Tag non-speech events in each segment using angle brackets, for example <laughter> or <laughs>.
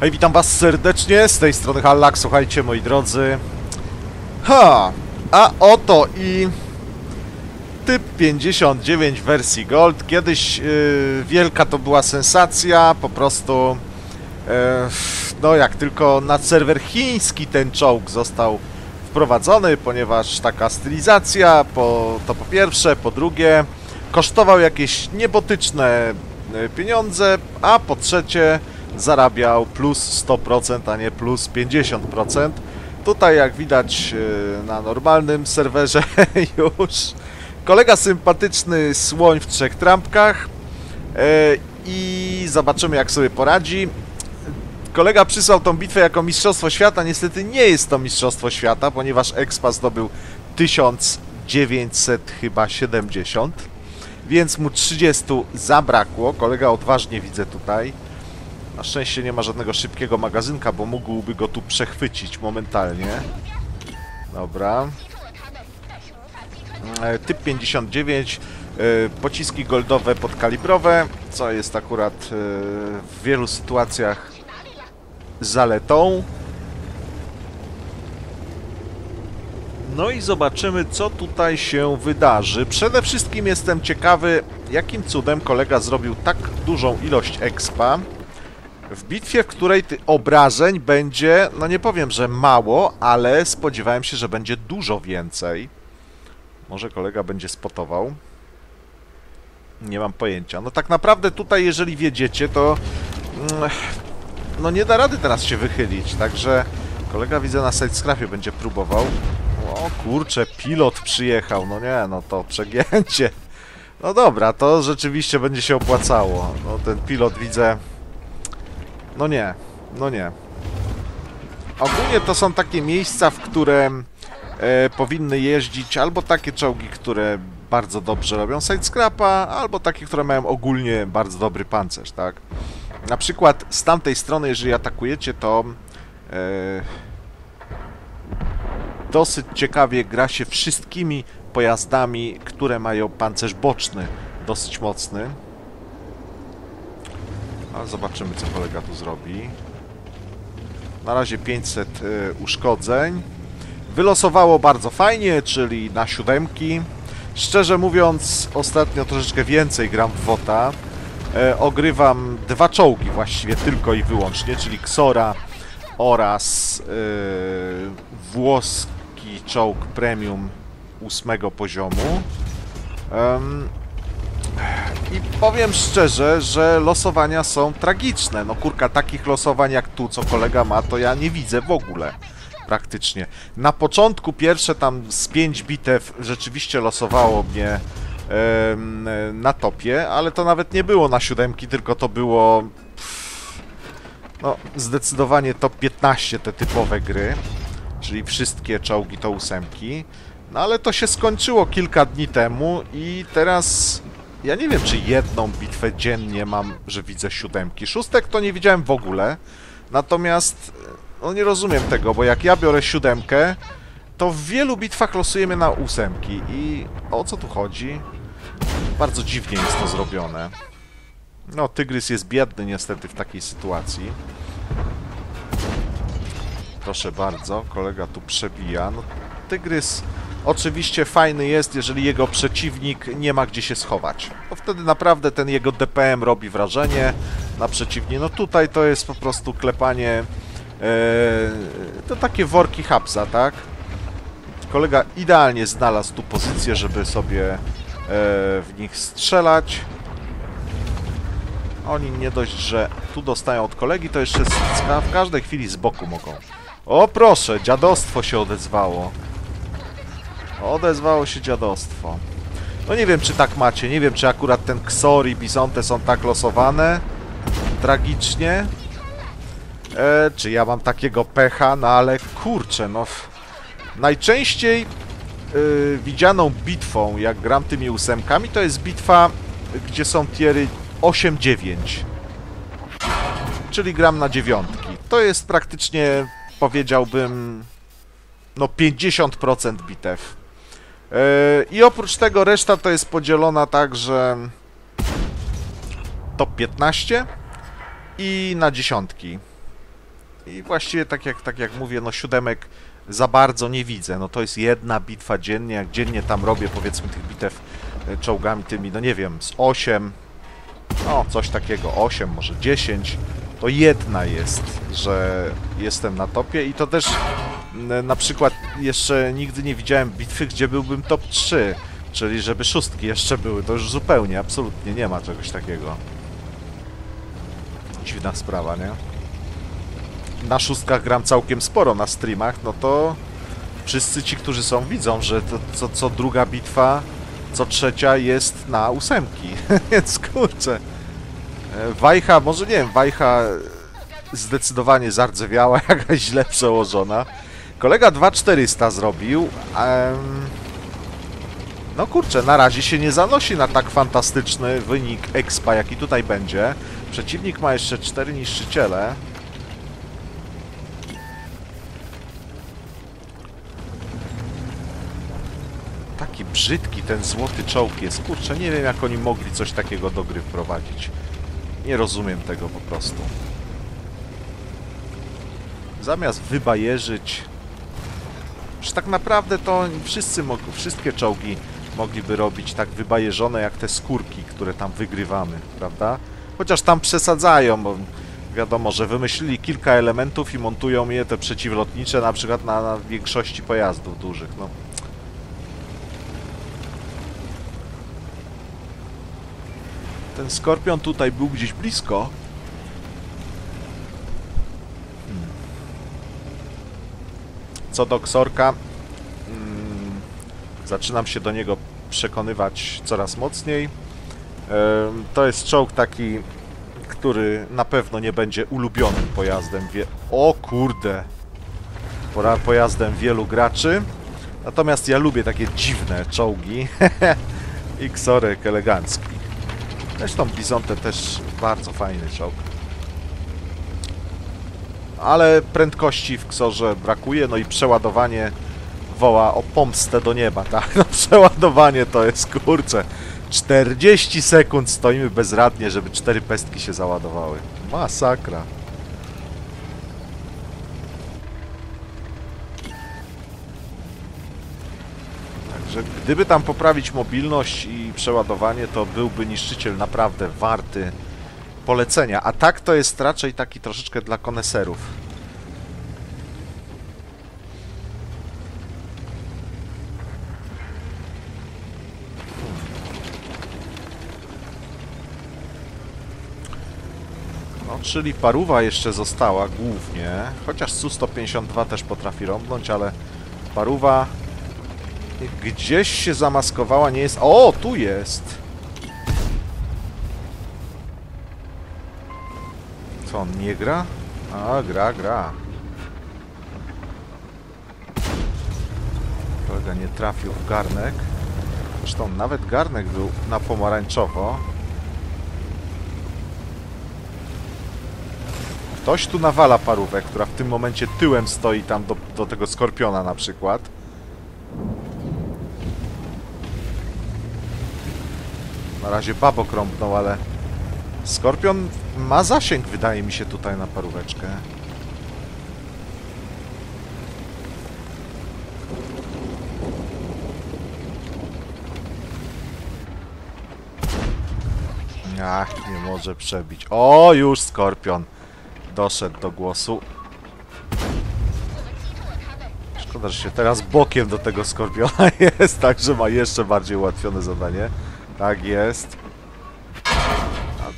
Hej, witam was serdecznie, z tej strony Hallak, słuchajcie moi drodzy. Ha, a oto i typ 59 wersji Gold. Kiedyś yy, wielka to była sensacja, po prostu yy, no jak tylko na serwer chiński ten czołg został wprowadzony, ponieważ taka stylizacja, po, to po pierwsze, po drugie kosztował jakieś niebotyczne y, pieniądze, a po trzecie zarabiał plus 100%, a nie plus 50%. Tutaj jak widać y, na normalnym serwerze <laughs> już kolega sympatyczny słoń w trzech trampkach y, i zobaczymy jak sobie poradzi. Kolega przysłał tą bitwę jako Mistrzostwo Świata, niestety nie jest to Mistrzostwo Świata, ponieważ Expa zdobył 1900 chyba 70, więc mu 30 zabrakło, kolega odważnie widzę tutaj. Na szczęście nie ma żadnego szybkiego magazynka, bo mógłby go tu przechwycić momentalnie. Dobra. E, Typ 59, e, pociski goldowe podkalibrowe, co jest akurat e, w wielu sytuacjach zaletą. No i zobaczymy, co tutaj się wydarzy. Przede wszystkim jestem ciekawy, jakim cudem kolega zrobił tak dużą ilość expa w bitwie, w której ty obrażeń będzie, no nie powiem, że mało, ale spodziewałem się, że będzie dużo więcej. Może kolega będzie spotował. Nie mam pojęcia. No tak naprawdę tutaj, jeżeli wiedziecie, to mm, no nie da rady teraz się wychylić, także kolega widzę na sidescrapie będzie próbował. O kurczę, pilot przyjechał, no nie, no to przegięcie. No dobra, to rzeczywiście będzie się opłacało. No ten pilot widzę... No nie, no nie. Ogólnie to są takie miejsca, w które e, powinny jeździć albo takie czołgi, które bardzo dobrze robią sidescrapa, albo takie, które mają ogólnie bardzo dobry pancerz, tak? Na przykład z tamtej strony, jeżeli atakujecie, to e, dosyć ciekawie gra się wszystkimi pojazdami, które mają pancerz boczny dosyć mocny. A zobaczymy, co kolega tu zrobi. Na razie 500 y, uszkodzeń. Wylosowało bardzo fajnie, czyli na siódemki. Szczerze mówiąc, ostatnio troszeczkę więcej gram w WOTA. E, ogrywam dwa czołgi właściwie tylko i wyłącznie, czyli Xora oraz y, włoski czołg premium ósmego poziomu. I powiem szczerze, że losowania są tragiczne. No kurka, takich losowań jak tu, co kolega ma, to ja nie widzę w ogóle. Praktycznie. Na początku pierwsze tam z pięć bitew rzeczywiście losowało mnie em, na topie, ale to nawet nie było na siódemki, tylko to było... No, zdecydowanie top 15 te typowe gry. Czyli wszystkie czołgi to ósemki. No ale to się skończyło kilka dni temu i teraz ja nie wiem, czy jedną bitwę dziennie mam, że widzę siódemki. Szóstek to nie widziałem w ogóle. Natomiast, no nie rozumiem tego, bo jak ja biorę siódemkę, to w wielu bitwach losujemy na ósemki. I o co tu chodzi? Bardzo dziwnie jest to zrobione. No, Tygrys jest biedny niestety w takiej sytuacji. Proszę bardzo, kolega tu przebija. No, Tygrys oczywiście fajny jest, jeżeli jego przeciwnik nie ma gdzie się schować. Bo wtedy naprawdę ten jego DPM robi wrażenie na przeciwnie. No tutaj to jest po prostu klepanie... E, to takie worki hapsa, tak? Kolega idealnie znalazł tu pozycję, żeby sobie e, w nich strzelać. Oni nie dość, że tu dostają od kolegi, to jeszcze w każdej chwili z boku mogą. O proszę, dziadostwo się odezwało. Odezwało się dziadostwo. No nie wiem, czy tak macie. Nie wiem, czy akurat ten Xor i Bisonte są tak losowane. Tragicznie. E, czy ja mam takiego pecha? No ale kurczę, no... Najczęściej y, widzianą bitwą, jak gram tymi ósemkami, to jest bitwa, gdzie są tiery 8-9. Czyli gram na dziewiątki. To jest praktycznie, powiedziałbym, no 50% bitew. Yy, I oprócz tego reszta to jest podzielona tak, że top 15 i na dziesiątki. I właściwie tak jak, tak jak mówię, no siódemek za bardzo nie widzę. No to jest jedna bitwa dziennie, jak dziennie tam robię powiedzmy tych bitew e, czołgami tymi, no nie wiem, z 8, no coś takiego, 8, może 10, to jedna jest, że jestem na topie i to też na przykład jeszcze nigdy nie widziałem bitwy, gdzie byłbym top 3, czyli żeby szóstki jeszcze były, to już zupełnie, absolutnie nie ma czegoś takiego. Dziwna sprawa, nie? Na szóstkach gram całkiem sporo na streamach, no to wszyscy ci, którzy są, widzą, że to co, co druga bitwa, co trzecia jest na ósemki, <laughs> więc kurczę. E, Wajcha, może nie wiem, Wajcha zdecydowanie zardzewiała, <laughs> jakaś źle przełożona. Kolega 2400 zrobił. em, no kurczę, na razie się nie zanosi na tak fantastyczny wynik expa, jaki tutaj będzie. Przeciwnik ma jeszcze 4 niszczyciele. Taki brzydki ten złoty czołg jest. Kurczę, nie wiem jak oni mogli coś takiego do gry wprowadzić. Nie rozumiem tego po prostu. Zamiast wybajerzyć... Tak naprawdę to wszyscy mogą, wszystkie czołgi mogliby robić tak wybajeżone jak te skórki, które tam wygrywamy, prawda? Chociaż tam przesadzają, bo wiadomo, że wymyślili kilka elementów i montują je te przeciwlotnicze na przykład na, na większości pojazdów dużych, no. Ten skorpion tutaj był gdzieś blisko. Co do Ksorka, mm, zaczynam się do niego przekonywać coraz mocniej. To jest czołg taki, który na pewno nie będzie ulubionym pojazdem. Wie... O kurde! Pora pojazdem wielu graczy. Natomiast ja lubię takie dziwne czołgi. <laughs> I Ksorek elegancki. Zresztą Bizonte też bardzo fajny czołg. Ale prędkości w Ksorze brakuje, no i przeładowanie woła o pomstę do nieba, tak? <laughs> No przeładowanie to jest, kurczę, 40 sekund stoimy bezradnie, żeby cztery pestki się załadowały. Masakra. Także gdyby tam poprawić mobilność i przeładowanie, to byłby niszczyciel naprawdę warty polecenia. A tak to jest raczej taki troszeczkę dla koneserów. No, czyli paruwa jeszcze została głównie, chociaż Su-152 też potrafi rąbnąć, ale paruwa gdzieś się zamaskowała, nie jest... O, tu jest! On nie gra? A, gra, gra. Kolega nie trafił w garnek. Zresztą nawet garnek był na pomarańczowo. Ktoś tu nawala parówę, która w tym momencie tyłem stoi tam do, do tego skorpiona na przykład. Na razie babok rąbnął, ale Skorpion ma zasięg, wydaje mi się, tutaj na paróweczkę. Ach, nie może przebić. O, już Skorpion doszedł do głosu. Szkoda, że się teraz bokiem do tego Skorpiona <laughs> jest, także ma jeszcze bardziej ułatwione zadanie. Tak jest.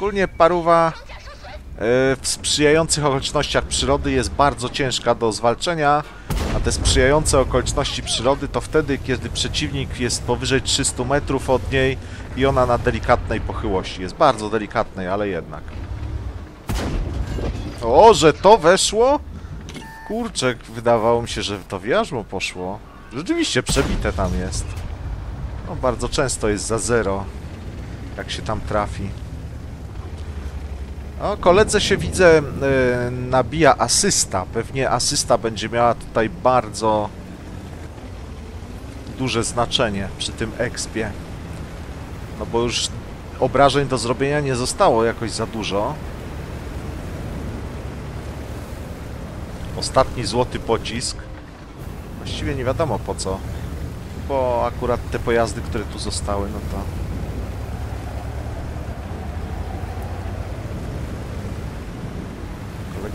Ogólnie paruwa e, w sprzyjających okolicznościach przyrody jest bardzo ciężka do zwalczenia, a te sprzyjające okoliczności przyrody to wtedy, kiedy przeciwnik jest powyżej 300 metrów od niej i ona na delikatnej pochyłości. Jest bardzo delikatnej, ale jednak. O, że to weszło? Kurczę, wydawało mi się, że to w jarzmo poszło. Rzeczywiście przebite tam jest. No, bardzo często jest za zero, jak się tam trafi. O, koledze się widzę e, nabija asysta. Pewnie asysta będzie miała tutaj bardzo duże znaczenie przy tym expie. No bo już obrażeń do zrobienia nie zostało jakoś za dużo. Ostatni złoty pocisk. Właściwie nie wiadomo po co. Bo akurat te pojazdy, które tu zostały, no to...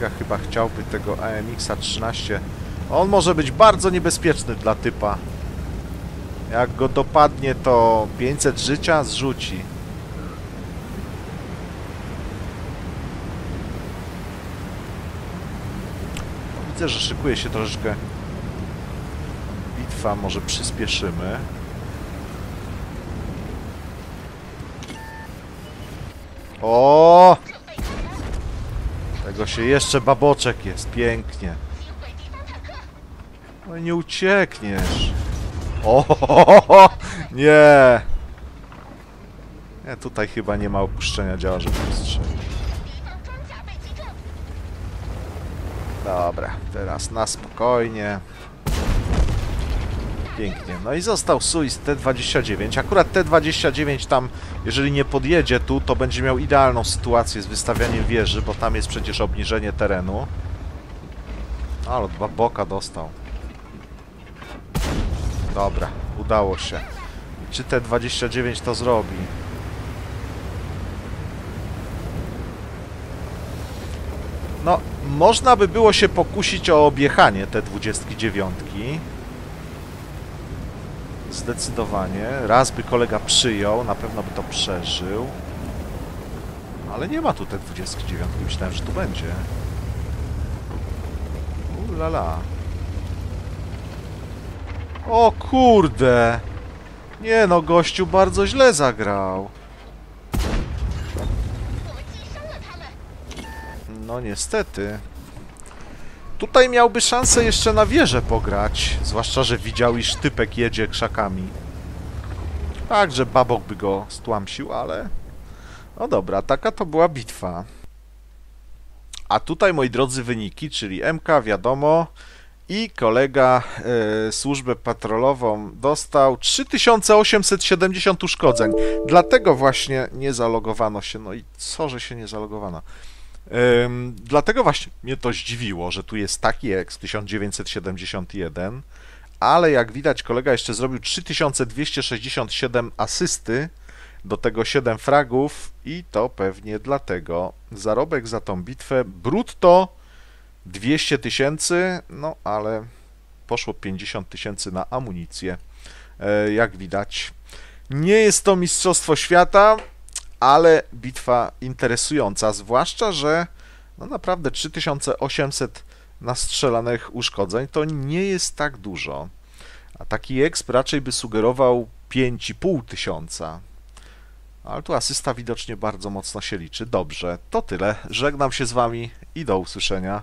Chyba chciałby tego AMX-a 13. On może być bardzo niebezpieczny dla typa. Jak go dopadnie, to 500 życia zrzuci. Widzę, że szykuje się troszeczkę bitwa, może przyspieszymy. O! Tego się jeszcze baboczek jest, pięknie. No nie uciekniesz. O, nie. Nie, tutaj chyba nie ma opuszczenia działa, żeby strzelić. Dobra, teraz na spokojnie. Pięknie. No i został Suis T29. Akurat T29 tam, jeżeli nie podjedzie tu, to będzie miał idealną sytuację z wystawianiem wieży, bo tam jest przecież obniżenie terenu. Ale dwa boka dostał. Dobra, udało się. Czy T29 to zrobi? No, można by było się pokusić o objechanie te 29. Zdecydowanie. Raz by kolega przyjął, na pewno by to przeżył. Ale nie ma tu te 29. Myślałem, że tu będzie. Ulala. O kurde! Nie no, gościu bardzo źle zagrał. No niestety. Tutaj miałby szansę jeszcze na wieżę pograć. Zwłaszcza, że widział, iż typek jedzie krzakami. Tak, że babok by go stłamsił, ale... No dobra, taka to była bitwa. A tutaj, moi drodzy, wyniki, czyli MK, wiadomo, i kolega e, służbę patrolową dostał 3870 uszkodzeń. Dlatego właśnie nie zalogowano się. No i co, że się nie zalogowano? Dlatego właśnie mnie to zdziwiło, że tu jest taki X 1971, ale jak widać kolega jeszcze zrobił 3267 asysty, do tego 7 fragów i to pewnie dlatego. Zarobek za tą bitwę brutto 200 tysięcy, no ale poszło 50 tysięcy na amunicję, e, jak widać. Nie jest to Mistrzostwo Świata, ale bitwa interesująca, zwłaszcza, że no naprawdę 3800 nastrzelanych uszkodzeń to nie jest tak dużo. A taki exp raczej by sugerował 5,5 tysiąca. Ale tu asysta widocznie bardzo mocno się liczy. Dobrze, to tyle. Żegnam się z Wami i do usłyszenia.